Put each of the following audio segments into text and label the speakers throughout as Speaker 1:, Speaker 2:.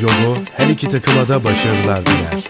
Speaker 1: Jogo her iki takıma da başarılar diler.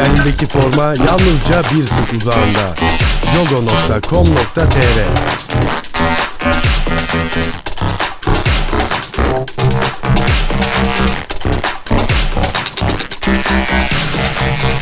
Speaker 1: Ellerindeki forma yalnızca bir tık uzağında. jogo.com.tr Thank